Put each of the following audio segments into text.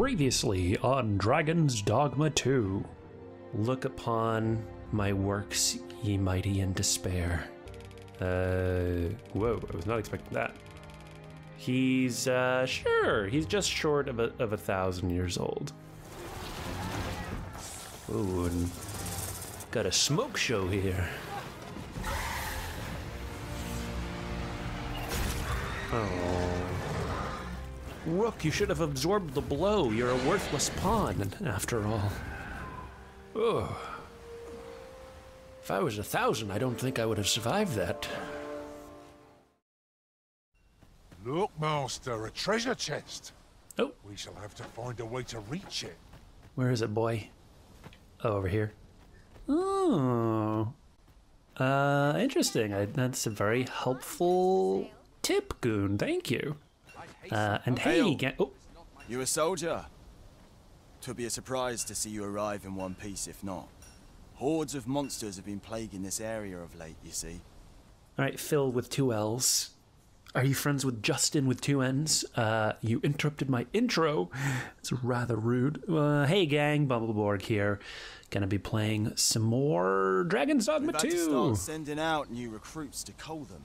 Previously on Dragon's Dogma 2. Look upon my works, ye mighty in despair. Uh, whoa, I was not expecting that. He's, uh, sure, he's just short of a, of a thousand years old. Ooh, and got a smoke show here. Oh. Rook, you should have absorbed the blow. You're a worthless pawn, after all. Ugh. If I was a thousand, I don't think I would have survived that. Look, Master, a treasure chest. Oh, We shall have to find a way to reach it. where is it, boy? Oh, over here. Oh. Uh, interesting. I, that's a very helpful tip, Goon. Thank you. Uh, and hey, Hail. ga- oh, You a soldier? Twould be a surprise to see you arrive in one piece if not. Hordes of monsters have been plaguing this area of late, you see. all right, Phil with two L's. Are you friends with Justin with two N's? Uh, you interrupted my intro. It's rather rude. Uh, hey, gang, Bumbleborg here. Gonna be playing some more Dragon's Dogma We've to 2. start sending out new recruits to Colden.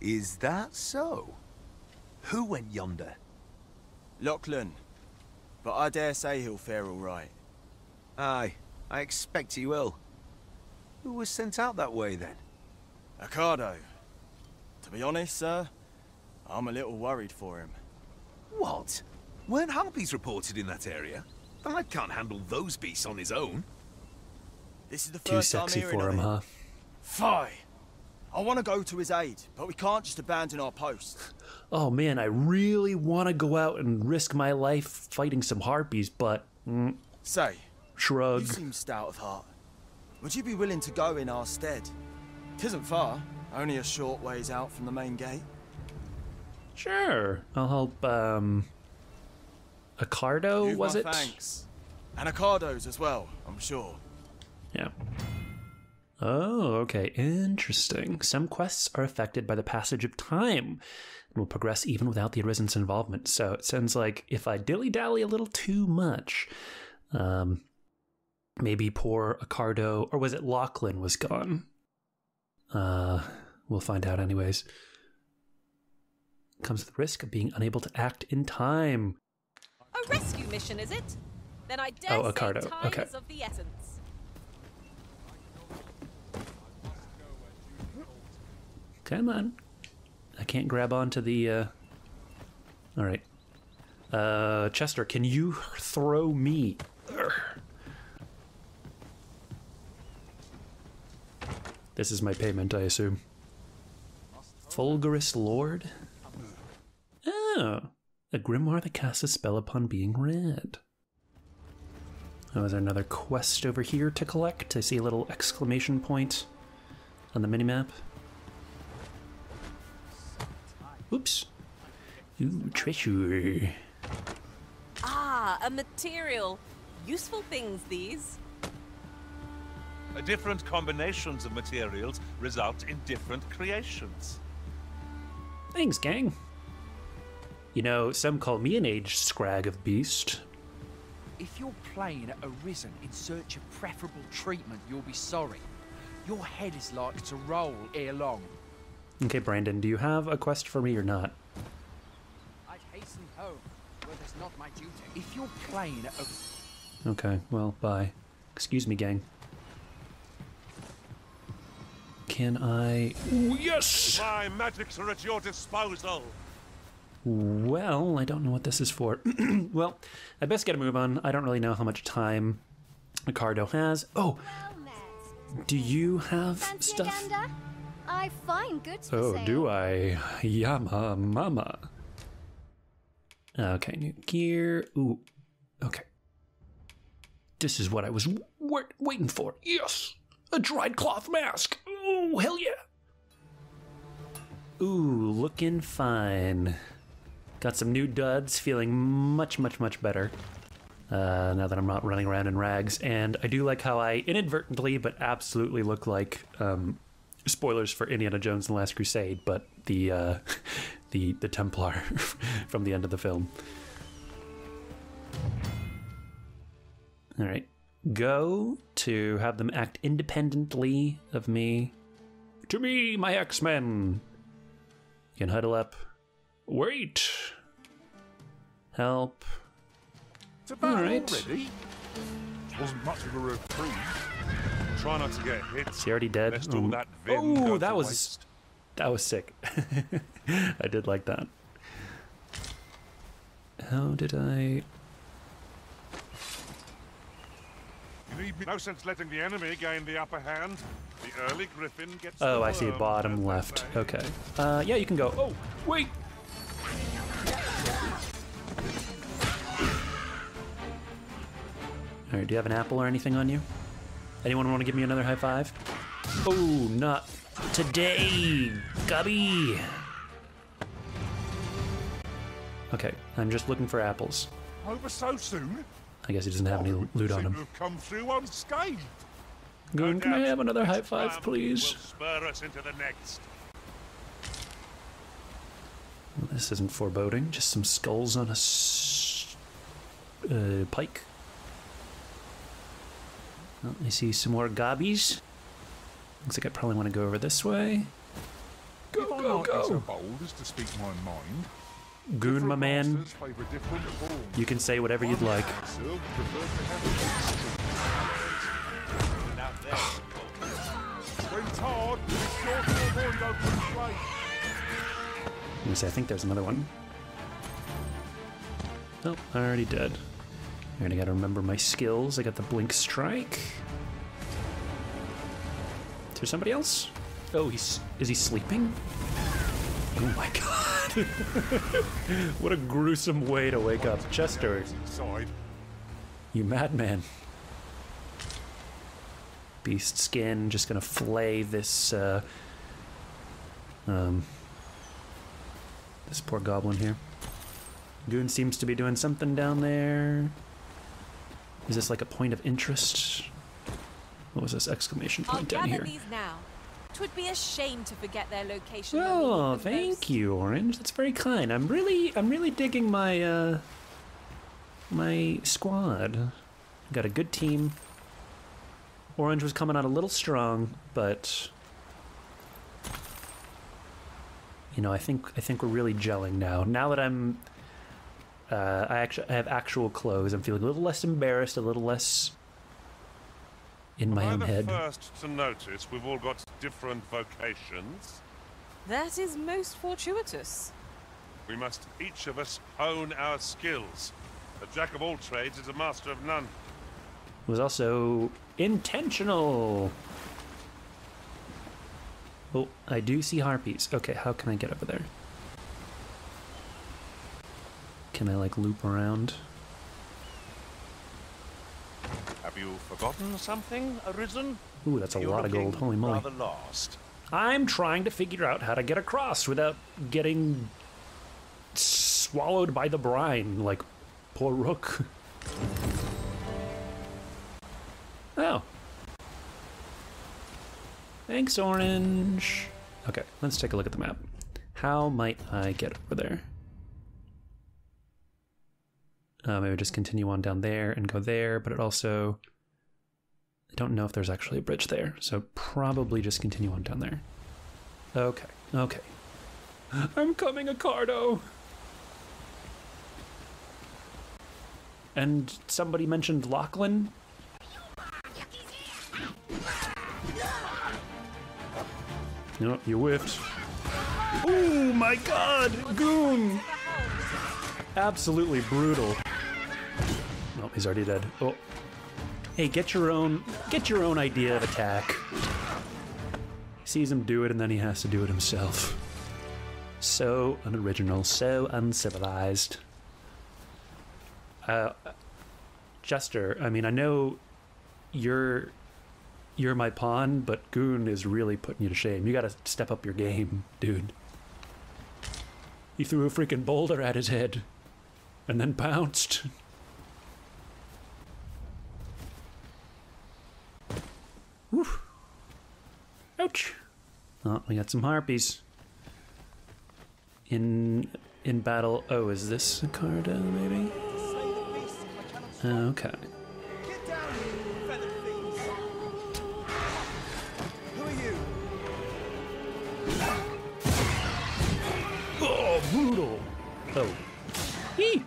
Is that so? Who went yonder? Lachlan. But I dare say he'll fare all right. Aye, I expect he will. Who was sent out that way then? Accardo. To be honest, sir, I'm a little worried for him. What? Weren't harpies reported in that area? The lad can't handle those beasts on his own. This is the Too first sexy time hearing for of him, it. huh? Fie! I want to go to his aid, but we can't just abandon our post. oh man, I really want to go out and risk my life fighting some harpies, but mm, Say, shrug. You seem stout of heart. Would you be willing to go in our stead? Tisn't far, only a short ways out from the main gate. Sure, I'll help. Um, Accardo was it? Thanks. And Accardo's as well, I'm sure. Yeah. Oh, okay. Interesting. Some quests are affected by the passage of time and will progress even without the Arisen's involvement. So it sounds like if I dilly dally a little too much, um, maybe poor Accardo, or was it Lachlan was gone? Uh, we'll find out anyways. Comes with the risk of being unable to act in time. A rescue mission, is it? Then I dare Oh, say Accardo, time okay. is of the essence. Come on. I can't grab onto the. Uh... All right. Uh, Chester, can you throw me? Urgh. This is my payment, I assume. Fulgurous Lord? Oh, a grimoire that casts a spell upon being read. Oh, is there another quest over here to collect? I see a little exclamation point on the minimap. Oops. Ooh, treasure. Ah, a material. Useful things, these. Uh, Different combinations of materials result in different creations. Thanks, gang. You know, some call me an aged scrag of beast. If your plane playing at Arisen in search of preferable treatment, you'll be sorry. Your head is like to roll ere long. Okay, Brandon, do you have a quest for me or not? I'd hasten home, where that's not my duty. If you're playing at oh. Okay, well, bye. Excuse me, gang. Can I. Ooh, yes! My magics are at your disposal. Well, I don't know what this is for. well, I best get a move on. I don't really know how much time Accardo has. Oh, do you have Fancy a stuff? I find goods for Oh, sale. do I? Yama mama. Okay, new gear. Ooh, okay. This is what I was wa- waiting for. Yes! A dried cloth mask! Oh, hell yeah! Ooh, looking fine. Got some new duds, feeling much, much, much better. Uh, now that I'm not running around in rags. And I do like how I inadvertently, but absolutely look like um, spoilers for Indiana Jones and the Last Crusade, but the uh, the the Templar from the end of the film. All right. Go to have them act independently of me. To me, my X Men. You can huddle up. Wait. Help. It's about All right. already. Wasn't much of a reprieve. Try not to get hit. Is he already dead? Um, that vim oh, that was waste. that was sick. I did like that. How did I? You need me. No sense letting the enemy gain the upper hand. The early griffin gets Oh, I see. Bottom left. Okay. Uh, yeah, you can go. Oh, wait. All right. Do you have an apple or anything on you? Anyone want to give me another high five? Oh, not today, Gubby. Okay, I'm just looking for apples. Over so soon? I guess he doesn't have any loot on him. come through unscathed. Goon, can I have another high five, please? Will spur us into the next. This isn't foreboding, just some skulls on a s- uh, pike. Well, I see some more gobbies. Looks like I probably want to go over this way. Go, if I go, might so go! bold as to speak my mind, Goon, my man, masters favour different forms. you can say whatever you'd like. Sir, prefer to have it When hard, it's sure to avoid open flame. Let me see, I think there's another one. Oh, I already did. Alright, I gotta remember my skills. I got the blink strike. Is there somebody else? Oh, he's is he sleeping? Oh my god. what a gruesome way to wake up. Chester, you madman. Beast skin, just gonna flay this uh um this poor goblin here. Goon seems to be doing something down there. Is this like a point of interest? What was this exclamation point I'll down here? these now. Twould be a shame to forget their location. Oh, thank most. you, Orange. That's very kind. I'm really, I'm really digging my, uh, my squad. Got a good team. Orange was coming out a little strong, but you know, I think, I think we're really gelling now. Now that I'm, uh, I actually I have actual clothes. I'm feeling a little less embarrassed, a little less in my Am I own the head. first to notice we've all got different vocations? That is most fortuitous. We must each of us hone our skills. A jack of all trades is a master of none. was also intentional. Oh, I do see harpies. Okay, how can I get over there? Can I like loop around? Have you forgotten something, Arisen? Ooh, that's a You're lot of gold. Holy moly. Lost. I'm trying to figure out how to get across without getting swallowed by the brine like poor Rook. Oh. Thanks, Orange. Okay, let's take a look at the map. How might I get over there? Uh, would just continue on down there and go there, but it also. I don't know if there's actually a bridge there, so probably just continue on down there. Okay, okay. I'm coming, Accardo! And somebody mentioned Lachlan? No, you whiffed. Oh my god! Goon! Absolutely brutal. Oh, he's already dead. Oh. Hey, get your own get your own idea of attack. He Sees him do it and then he has to do it himself. So unoriginal, so uncivilized. Uh Chester, I mean I know you're you're my pawn, but Goon is really putting you to shame. You gotta step up your game, dude. He threw a freaking boulder at his head and then bounced. Oh, we got some harpies. In in battle. Oh, is this a card uh, maybe? Okay. Oh, brutal. Oh. Hee.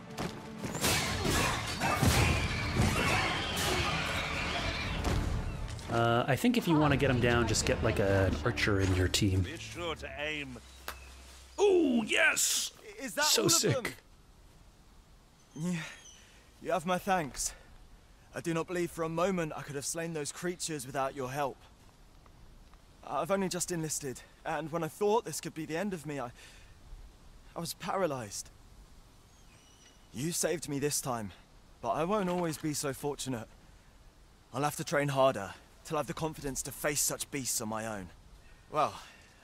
Uh, I think if you want to get him down, just get like a, an archer in your team. Be sure to aim. Oh yes! Is that So all of sick. them? Yeah, you have my thanks. I do not believe for a moment I could have slain those creatures without your help. I've only just enlisted, and when I thought this could be the end of me, I. I was paralyzed. You saved me this time, but I won't always be so fortunate. I'll have to train harder till I've the confidence to face such beasts on my own. Well,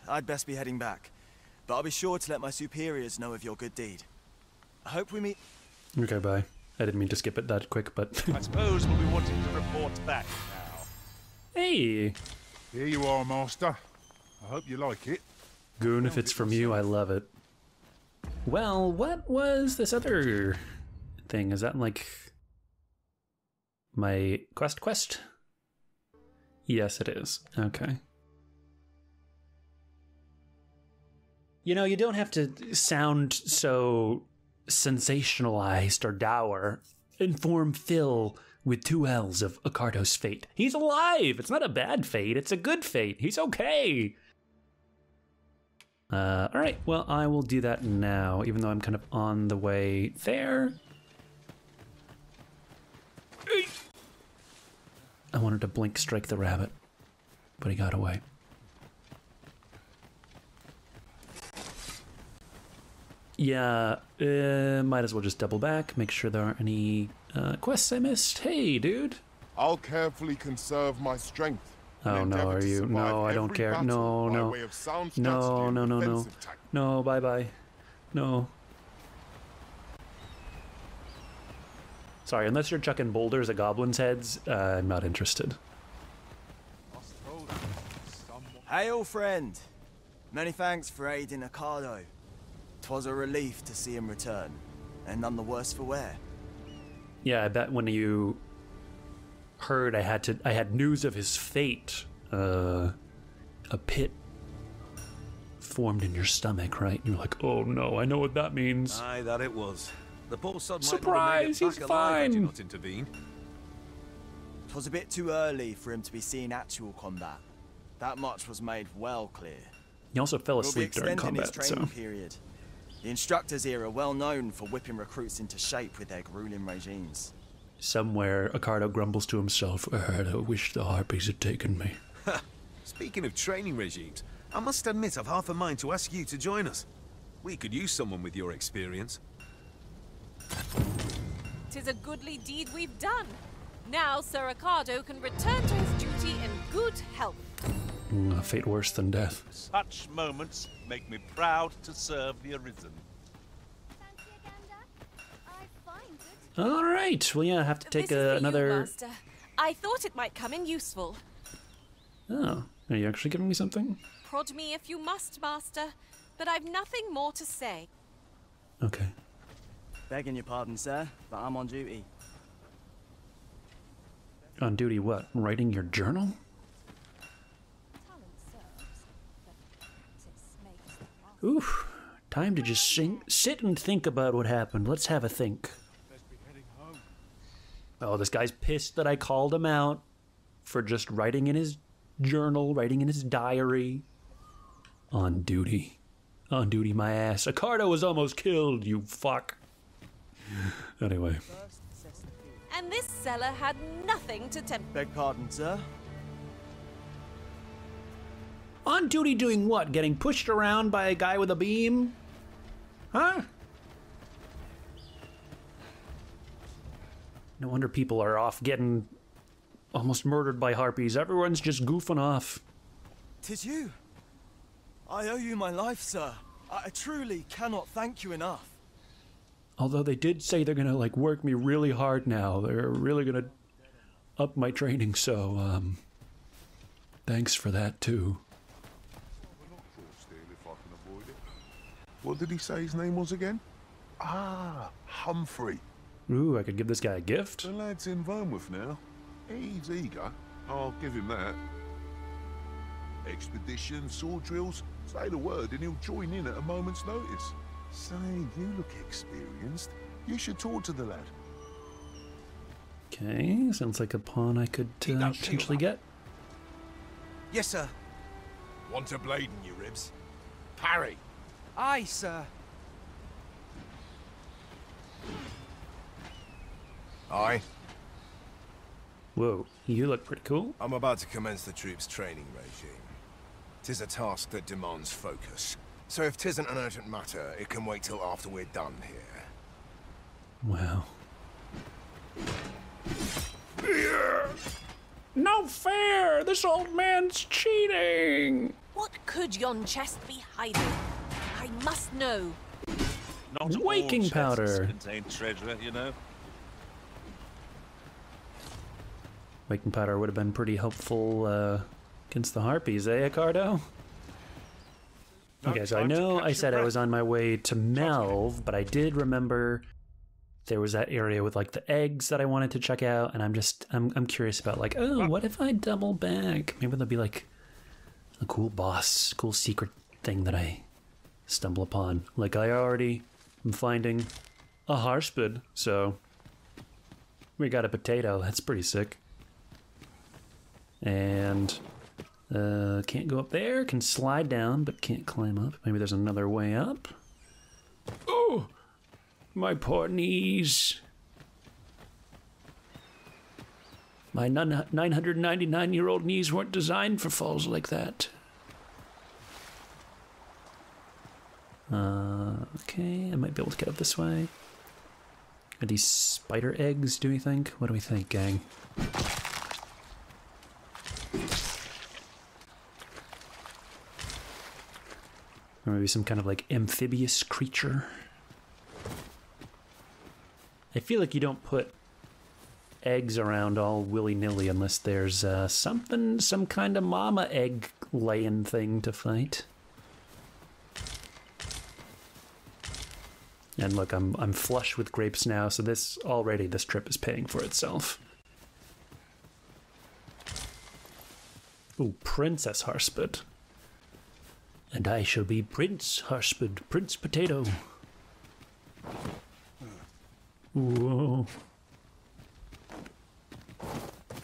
I'd best be heading back, but I'll be sure to let my superiors know of your good deed. I hope we meet. Okay, bye. I didn't mean to skip it that quick, but I suppose we'll be wanting to report back now. hey, Here you are, Master. I hope you like it. Goon, if it's from you, I love it. Well, what was this other thing? Is that like my quest quest? Yes, it is. Okay. You know, you don't have to sound so sensationalized or dour. Inform Phil with two L's of Accardo's fate. He's alive! It's not a bad fate, it's a good fate. He's okay. Uh, all right, well, I will do that now, even though I'm kind of on the way there. I wanted to blink strike the rabbit, but he got away. Yeah, uh, might as well just double back, make sure there aren't any uh, quests I missed. Hey, dude. I'll carefully conserve my strength. Oh no, are you? No, I don't care. No, no. way of sound No, no, no, no. No, bye bye. No. Sorry, unless you're chucking boulders at goblins' heads, uh, I'm not interested. Hail, friend! Many thanks for aiding Accardo. 'Twas a relief to see him return, and none the worse for wear. Yeah, I bet when you heard I had to, I had news of his fate. Uh, a pit formed in your stomach, right? And You're like, oh no, I know what that means. Aye, that it was. The poor sod might Surprise, not have made it he's back alive had you fine. not intervened. 'Twas a bit too early for him to be seeing actual combat. That much was made well clear. He also fell We'll be asleep during extending his combat, training so period. The instructors here are well known for whipping recruits into shape with their grueling regimes. somewhere Accardo grumbles to himself, I wish the harpies had taken me. Speaking of training regimes, I must admit I've half a mind to ask you to join us. We could use someone with your experience. Tis a goodly deed we've done. Now Sir Accardo can return to his duty in good health. Mm, a fate worse than death. Such moments make me proud to serve the Arisen. Fancy a gander? I find good. All right. Well, yeah, I have to take this is uh, for you, another. Master. I thought it might come in useful. Oh, are you actually giving me something? Prod me if you must, Master, but I've nothing more to say. Okay. Begging your pardon, sir, but I'm on duty. On duty, what? Writing your journal? Oof. Time to just sing, sit and think about what happened. Let's have a think. Oh, this guy's pissed that I called him out for just writing in his journal, writing in his diary. On duty. On duty, my ass. Accardo was almost killed, you fuck. Anyway. And this cellar had nothing to tempt. Beg pardon, sir. On duty doing what? Getting pushed around by a guy with a beam? Huh? No wonder people are off getting almost murdered by harpies. Everyone's just goofing off. Tis you. I owe you my life, sir. I truly cannot thank you enough. Although they did say they're gonna like work me really hard now. They're really gonna up my training, so um thanks for that too. Still, if I can avoid it. What did he say his name was again? Ah, Humphrey. Ooh, I could give this guy a gift. The lad's in Vermouth now. He's eager. I'll give him that. Expedition, sword drills, say the word and he'll join in at a moment's notice. Say, you look experienced. You should talk to the lad. Okay, sounds like a pawn I could uh, potentially get. Yes, sir. Want a blade in your ribs? Parry! Aye, sir. Aye. Whoa, you look pretty cool. I'm about to commence the troops' training regime. Tis a task that demands focus. So if tisn't an urgent matter, it can wait till after we're done here. Wow. No fair! This old man's cheating! What could yon chest be hiding? I must know. Not Waking powder. contain treasure, you know. Waking powder would have been pretty helpful uh, against the harpies, eh, Accardo? Okay, so I know I said I was on my way to Melve, but I did remember there was that area with like the eggs that I wanted to check out, and I'm just I'm I'm curious about like, oh, what if I double back? Maybe there'll be like a cool boss, cool secret thing that I stumble upon. Like I already am finding a harspud, so we got a potato. That's pretty sick. And uh, can't go up there. Can slide down, but can't climb up. Maybe there's another way up. Oh, my poor knees. My 999 year old knees weren't designed for falls like that. Uh, okay, I might be able to get up this way. Are these spider eggs, do we think? What do we think, gang? Or maybe some kind of like amphibious creature. I feel like you don't put eggs around all willy nilly unless there's uh, something, some kind of mama egg laying thing to fight. And look, I'm I'm flush with grapes now, so this already this trip is paying for itself. Ooh, Princess Harspud. And I shall be Prince Harspud, Prince Potato. Whoa.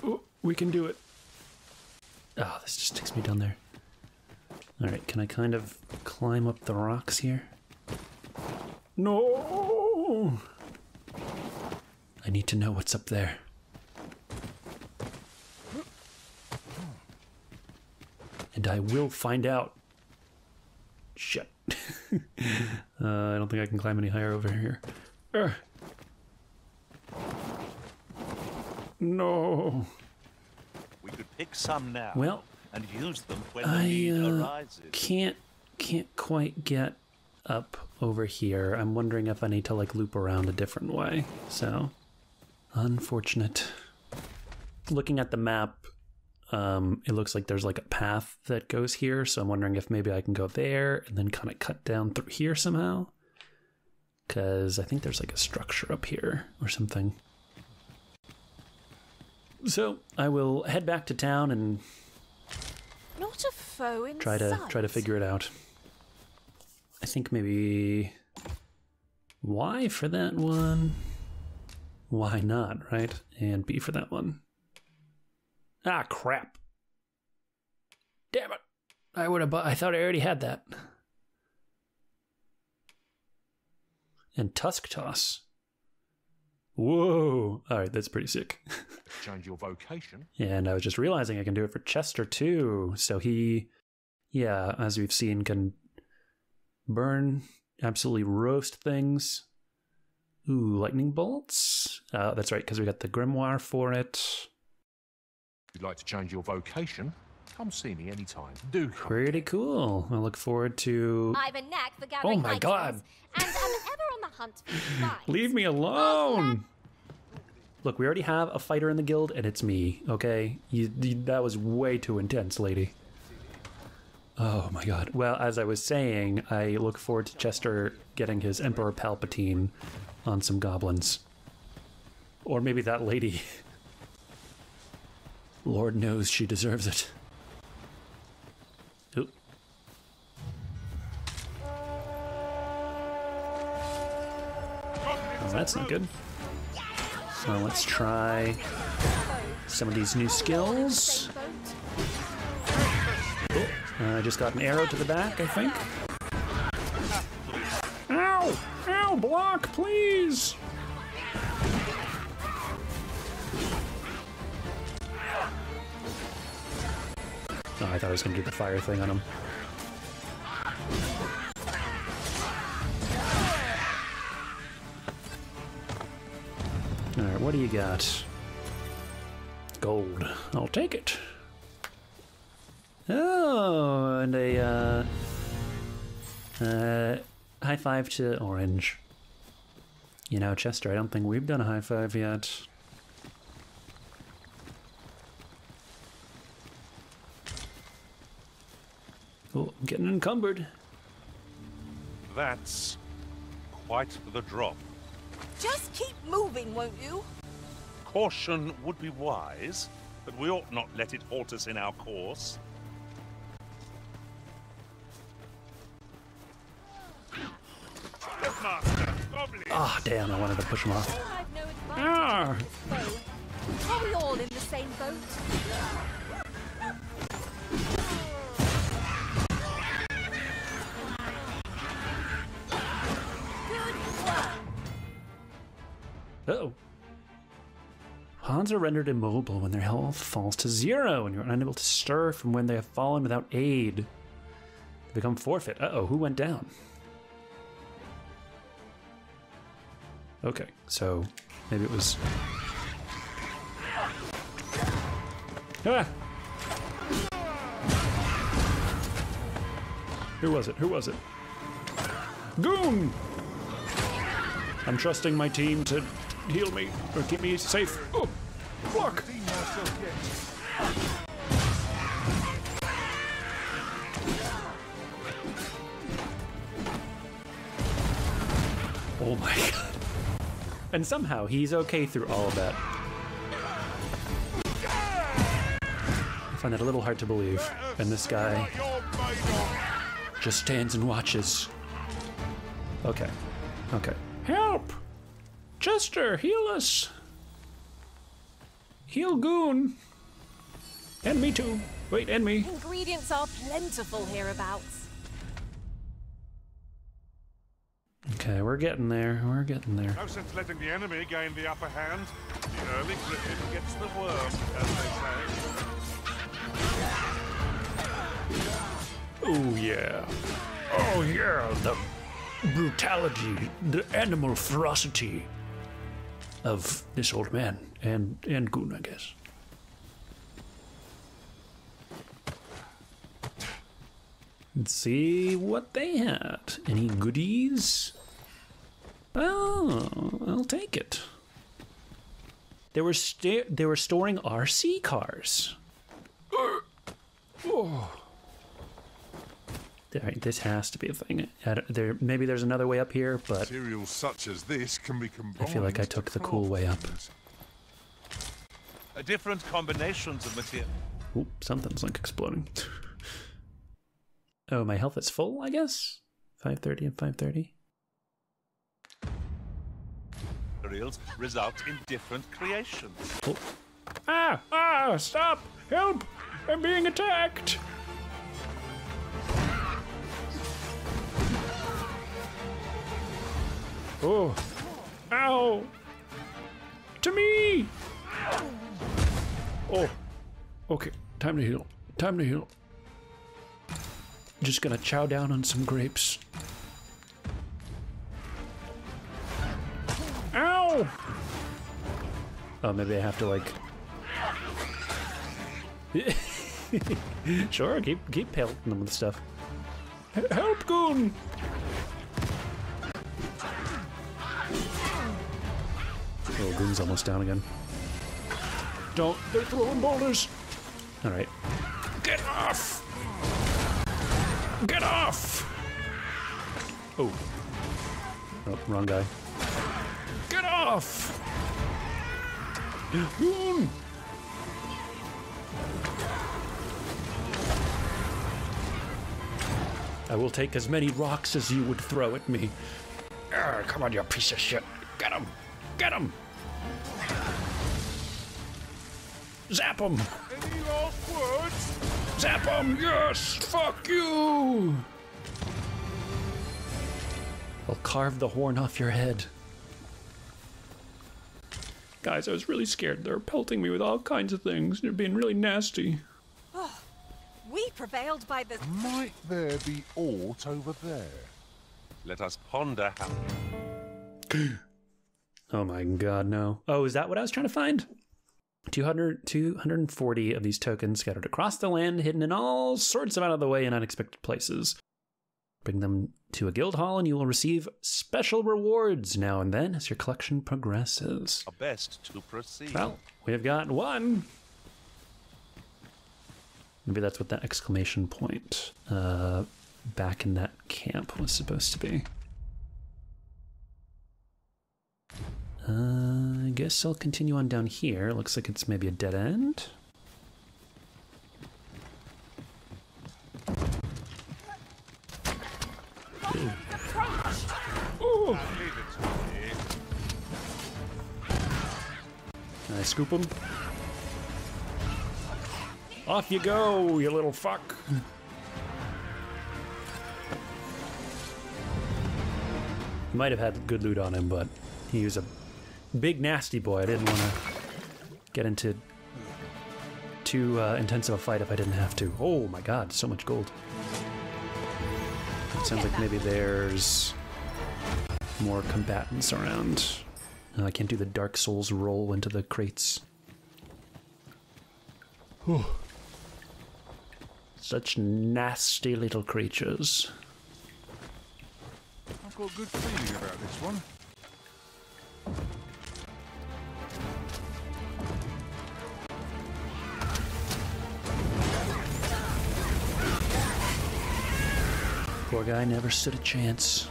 Oh, we can do it. Oh, this just takes me down there. Alright, can I kind of climb up the rocks here? No! I need to know what's up there. And I will find out. Shit. uh, I don't think I can climb any higher over here. No. We could pick some now Well, and use them when the I need uh, arises. can't can't quite get up over here. I'm wondering if I need to like loop around a different way. So, unfortunate. Looking at the map, um, it looks like there's like a path that goes here. So I'm wondering if maybe I can go there and then kind of cut down through here somehow. Because I think there's like a structure up here or something. So I will head back to town and Not a foe in try to sight. try to figure it out. I think maybe Y for that one. Why not, right? And B for that one. Ah, crap. Damn it. I would have. bu- I thought I already had that. And Tusk Toss. Whoa. All right, that's pretty sick. Change your vocation. And I was just realizing I can do it for Chester too. So he, yeah, as we've seen, can burn, absolutely roast things. Ooh, lightning bolts. Uh, that's right, because we got the grimoire for it. If you'd like to change your vocation, come see me anytime. Do come. Pretty cool. I look forward to. I've a knack for gathering Oh my items, God. and I'm ever on the hunt for. Leave me alone. Look, we already have a fighter in the guild, and it's me. Okay, you, you, that was way too intense, lady. Oh my god. Well, as I was saying, I look forward to Chester getting his Emperor Palpatine on some goblins, or maybe that lady. Lord knows she deserves it. Oop. Oh, well, that's not good. So let's try some of these new skills. Oh, I just got an arrow to the back, I think. Ow! Ow! Block, please! Oh, I thought I was going to do the fire thing on him. Alright, what do you got? Gold. I'll take it. Oh, and a uh, uh, high five to Orange. You know, Chester, I don't think we've done a high five yet. Oh, encumbered. That's quite the drop. Just keep moving, won't you? Caution would be wise, but we ought not let it halt us in our course. Master, Goblin! Ah, damn, I wanted to push him off. I've no advantage Ah! against this foe. Are we all in the same boat? Uh-oh. Pawns are rendered immobile when their health falls to zero and you're unable to stir from when they have fallen without aid. They become forfeit. Uh-oh, who went down? Okay, so maybe it was... Ah! Who was it? Who was it? Goon! I'm trusting my team to heal me or keep me safe. Oh, block! Oh my god. And somehow he's okay through all of that. I find that a little hard to believe. And this guy just stands and watches. Okay. Okay. Help! Chester, heal us! Heal Goon! And me too. Wait, and me. Ingredients are plentiful hereabouts. Okay, we're getting there. We're getting there. No sense letting the enemy gain the upper hand. The early griffin gets the worm, as they say. Oh, yeah. Oh, yeah. The brutality, the animal ferocity of this old man and, and Goon, I guess. Let's see what they had. Any goodies? Oh, I'll take it. They were they were storing RC cars. Uh, oh, All right, this has to be a thing. There, maybe there's another way up here, but Materials such as this can be combined. I feel like I to took the cool way up. craft Uh, Different combinations of material. Oop, something's like exploding. oh, my health is full, I guess. Five thirty and five thirty. materials result in different creations. Oh, Ah! Ah! Stop! Help! I'm being attacked! Oh! Ow! To me! Oh! Okay, time to heal. Time to heal. Just gonna chow down on some grapes. Ow! oh, maybe I have to like. sure, keep keep pelting them with stuff. Help, Goon! Goon's almost down again. Don't. They're throwing boulders! All right. Get off! Get off! Oh. Oh, wrong guy. Get off! Goon! I will take as many rocks as you would throw at me. Ah, come on, you piece of shit. Get him! Get him! Zap him! Any last words? Zap him! Yes! Fuck you! I'll carve the horn off your head. Guys, I was really scared. They're pelting me with all kinds of things. They're being really nasty. Oh, We prevailed by the. Might there be aught over there? Let us ponder how. Oh my god, no. Oh, is that what I was trying to find? 200, 240 of these tokens scattered across the land, hidden in all sorts of out of the way and unexpected places. Bring them to a guild hall and you will receive special rewards now and then as your collection progresses. Our best to proceed. Well, we've got one. Maybe that's what that exclamation point uh, back in that camp was supposed to be. Uh, I guess I'll continue on down here. Looks like it's maybe a dead end. Can I scoop him? Off you go, you little fuck. Might have had good loot on him, but he was a big nasty boy. I didn't want to get into too uh, intensive a fight if I didn't have to. Oh my god, so much gold. It sounds like maybe there's more combatants around. Uh, I can't do the Dark Souls roll into the crates. Whew. Such nasty little creatures. I've got a good feeling about this one. Poor guy never stood a chance.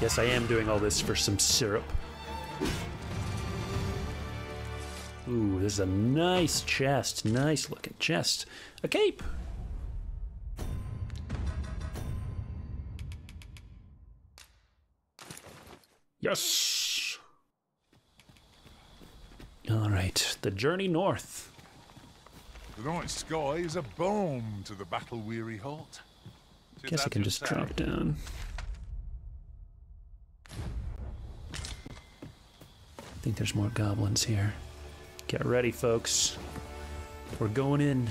Yes, I am doing all this for some syrup. Ooh, this is a nice chest. Nice looking chest. A cape. Yes. All right, the journey north. The night sky is a balm to the battle-weary heart. Tis Guess I can just say. drop down. I think there's more goblins here. Get ready, folks. We're going in.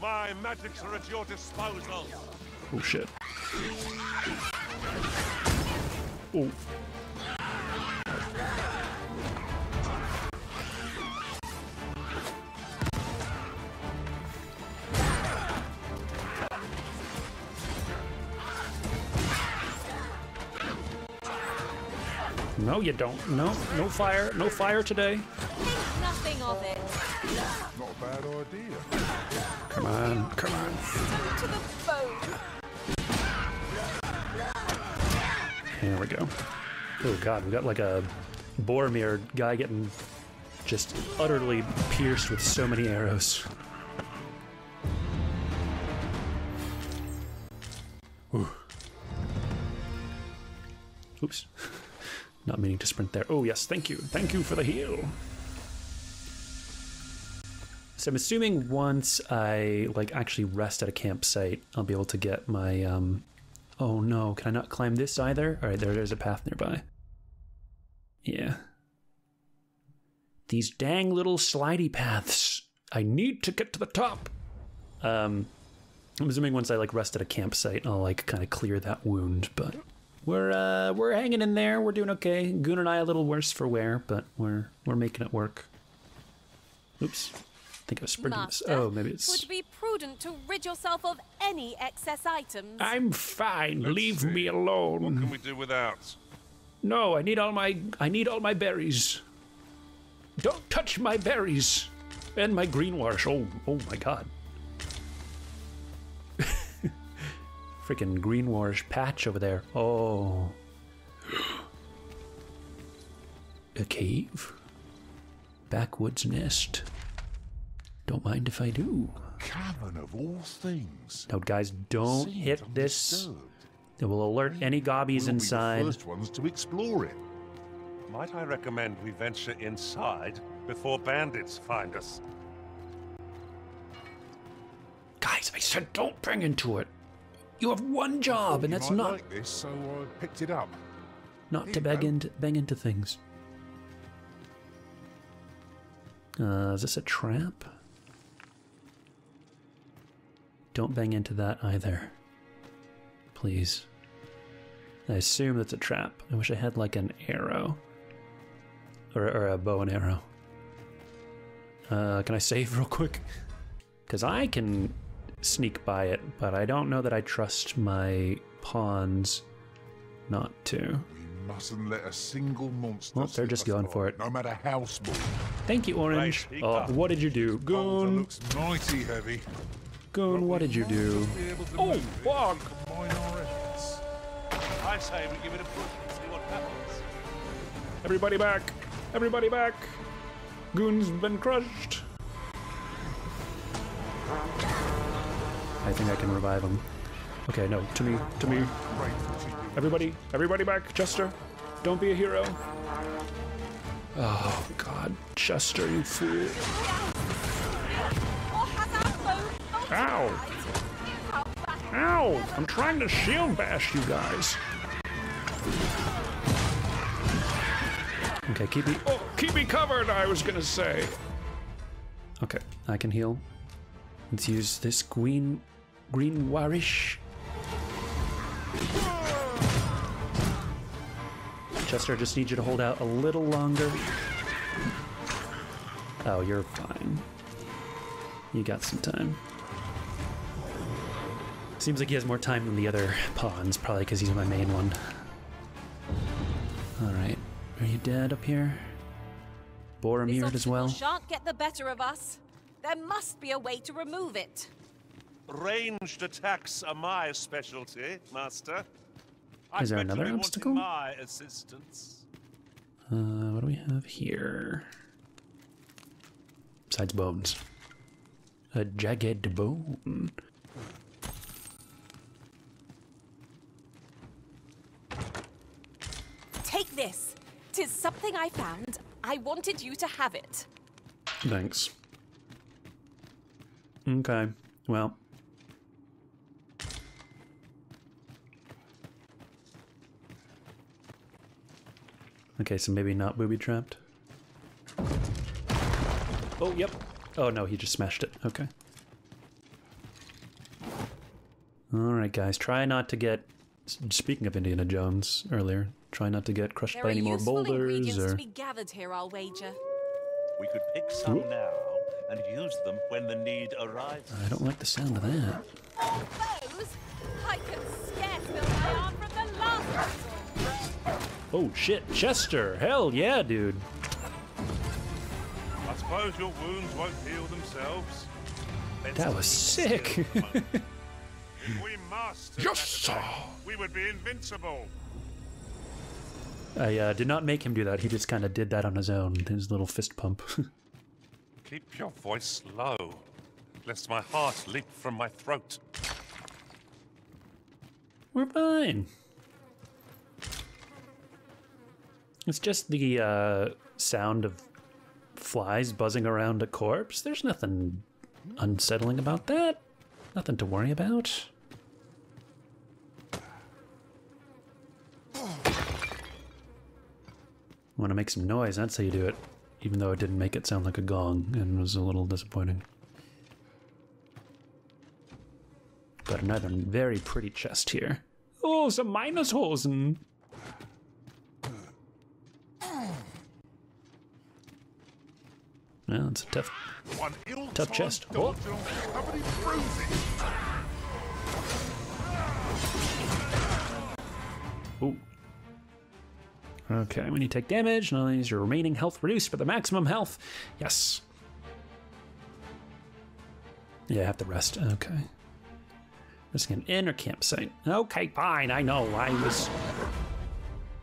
My magics are at your disposal. Oh shit. Oh. No, you don't. No, no fire. No fire today. Think nothing of it. Not a bad idea. Come on, come on. To the bone. Here we go. Oh god, we got like a Boromir guy getting just utterly pierced with so many arrows. Ooh. Oops. Not meaning to sprint there. Oh yes, thank you. Thank you for the heal. So I'm assuming once I like actually rest at a campsite, I'll be able to get my um Oh no, can I not climb this either? Alright, there, there's a path nearby. Yeah. These dang little slidey paths. I need to get to the top. Um I'm assuming once I like rest at a campsite, I'll like kind of clear that wound, but we're uh we're hanging in there, we're doing okay. Goon and I a little worse for wear, but we're we're making it work. Oops. I think I was sprinting this. Oh, maybe it's Would be prudent to rid yourself of any excess items. I'm fine. Let's Leave see. me alone. What can we do without? No, I need all my I need all my berries. Don't touch my berries. And my green wash. Oh, oh my god. Freaking green warish patch over there. Oh. A cave. Backwoods nest. Don't mind if I do. Cavern of all things. Now, guys, don't Seemed hit this. It will alert any gobbies We'll be inside. the first ones to explore it. Might I recommend we venture inside before bandits find us? Guys, I said don't bring into it. You have one job, and that's not like this, so I picked it up. Not Here to bang into, bang into things. Uh, is this a trap? Don't bang into that either. Please. I assume that's a trap. I wish I had like an arrow. Or, or a bow and arrow. Uh, can I save real quick? Because I can sneak by it, but I don't know that I trust my pawns not to. We mustn't let a single monster. Well, they're just going for it. No matter how small. Thank you, Orange. Right, Oh, uh, what did you do? Goon, looks mighty heavy. Goon, what did you do? Be able to Oh, move it fuck. to combine our efforts. I say we give it a push and see what happens. Everybody back! Everybody back! Goon's been crushed. I think I can revive him. Okay, no, to me, to me. Everybody, everybody back! Chester, don't be a hero. Oh, God. Chester, you fool. Ow! Ow! I'm trying to shield bash you guys. Okay, keep me. Oh, keep me covered, I was gonna say. Okay, I can heal. Let's use this green. Green warish. Chester, I just need you to hold out a little longer. Oh, you're fine. You got some time. Seems like he has more time than the other pawns, probably because he's my main one. Alright. Are you dead up here? Boromir as well? shan't get the better of us. There must be a way to remove it. Ranged attacks are my specialty, Master. I Is there bet another obstacle? My assistance. Uh, what do we have here? Besides bones. A jagged bone. Take this. Tis something I found. I wanted you to have it. Thanks. Okay, well. Okay, so maybe not booby trapped. Oh, yep. Oh no, he just smashed it. Okay. Alright, guys, try not to get. Speaking of Indiana Jones earlier, try not to get crushed There by any more useful boulders ingredients or. to be gathered here, I'll wager. We could pick some now and use them when the need arises. I don't like the sound of that. All those? I can scarce feel my arm from the last battle. Oh shit, Chester! Hell yeah, dude! I suppose your wounds won't heal themselves. Let's That was sick! We mastered Yes, sir. we would be invincible. I uh, did not make him do that. He just kind of did that on his own. His little fist pump. Keep your voice low, lest my heart leap from my throat. We're fine. It's just the uh, sound of flies buzzing around a corpse. There's nothing unsettling about that. Nothing to worry about. Want to make some noise? That's how you do it. Even though it didn't make it sound like a gong and was a little disappointing. Got another very pretty chest here. Oh, some miner's hosen. It's a tough. Tough chest. Bruises. Ooh. Okay, when you take damage, not only is your remaining health reduced, but the maximum health. Yes. Yeah, I have to rest. Okay. Resting an inn or campsite. Okay, fine. I know. I was.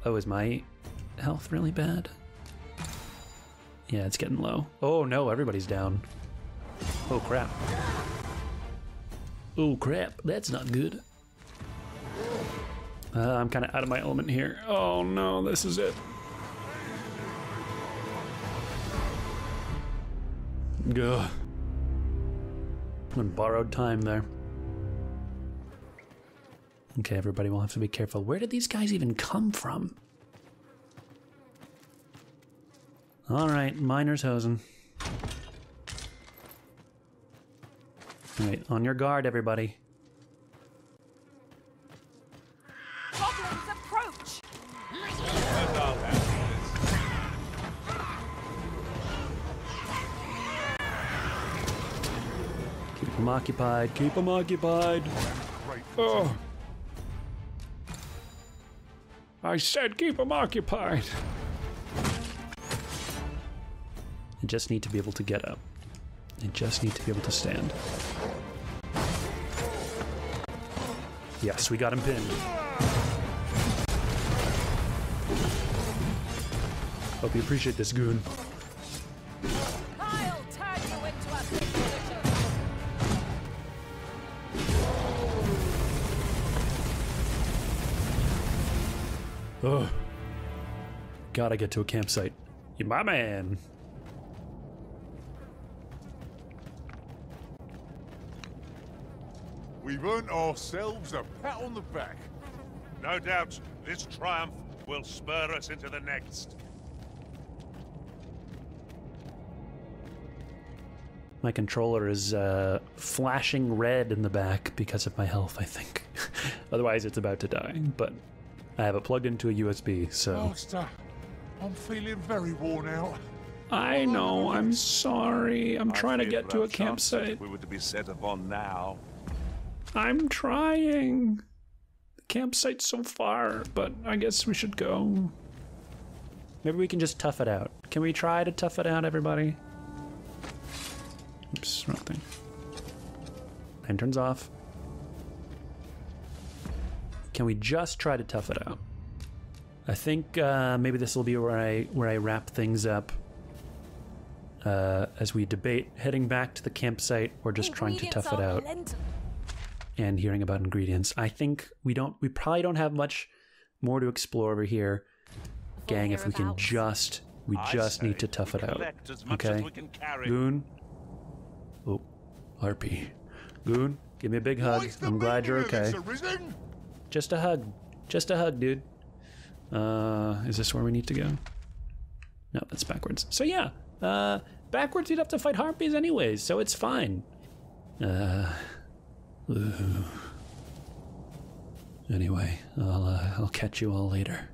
Oh, is my health really bad? Yeah, it's getting low. Oh no, everybody's down. Oh crap. Oh crap, that's not good. Uh, I'm kind of out of my element here. Oh no, this is it. Gah. On borrowed time there. Okay, everybody will have to be careful. Where did these guys even come from? All right, miner's hosen. All right, on your guard, everybody. Goblins approach! And I'll handle this. Keep them occupied. Keep them occupied. Oh. I said keep them occupied. I just need to be able to get up. I just need to be able to stand. Yes, we got him pinned. Hope you appreciate this, goon. I'll turn you into a picture. Ugh. Gotta get to a campsite. You my man. We've earned ourselves a pat on the back. No doubt this triumph will spur us into the next. My controller is uh, flashing red in the back because of my health, I think. Otherwise, it's about to die. But I have it plugged into a USB, so. Master, I'm feeling very worn out. I know, I'm sorry. I'm I trying to get to a campsite. If we were to be set upon now. I'm trying. The campsite's so far, but I guess we should go. Maybe we can just tough it out. Can we try to tough it out, everybody? Oops, wrong thing. Lanterns off. Can we just try to tough it out? I think uh, maybe this will be where I where I wrap things up. Uh, as we debate heading back to the campsite or just trying to tough it out plenty. And hearing about ingredients. I think we don't we probably don't have much more to explore over here. Gang, if we can hereabouts. just we I just need to tough it out. as much Okay. as we can carry. Goon. Oh, Harpy. Goon, give me a big hug. I'm glad you're okay. Just a hug. Just a hug, dude. Uh, is this where we need to go? No, that's backwards. So yeah, uh, backwards you'd have to fight harpies anyways, so it's fine. Uh, ooh. Anyway, I'll uh, I'll catch you all later.